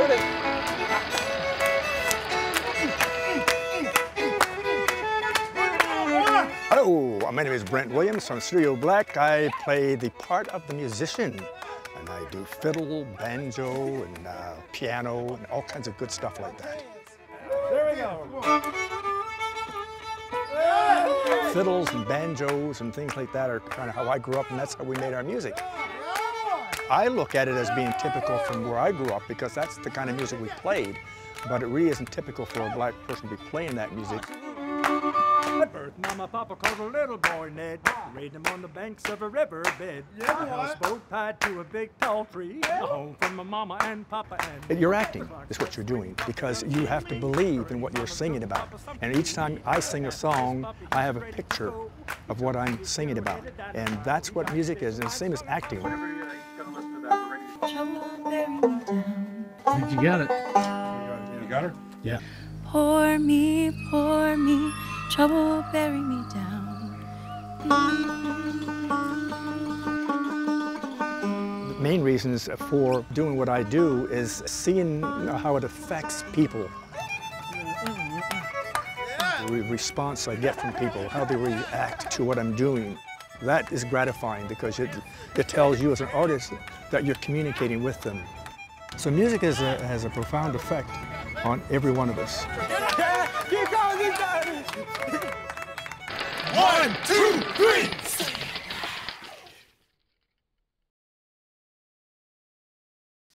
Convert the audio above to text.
Shoot it. Hello, uh, my name is Brent Williams from Studio Black. I play the part of the musician. And I do fiddle, banjo, and uh, piano, and all kinds of good stuff like that. There we go. Fiddles and banjos and things like that are kind of how I grew up, and that's how we made our music. I look at it as being typical from where I grew up because that's the kind of music we played, but it really isn't typical for a black person to be playing that music. Birth mama, papa called a little boy Ned. Raised him on the banks of a river bed. Yeah, houseboat tied to a big tall tree. A home from my mama and papa and. You're acting is what you're doing because you have to believe in what you're singing about. And each time I sing a song, I have a picture of what I'm singing about. And that's what music is, and the same as acting. I think you got it. You got her? Yeah. Pour me, pour me, trouble bury me down. The main reasons for doing what I do is seeing how it affects people. The response I get from people, how they react to what I'm doing. That is gratifying because it, it tells you as an artist that you're communicating with them. So music is a, has a profound effect on every one of us. Keep going, keep going. One, two, three,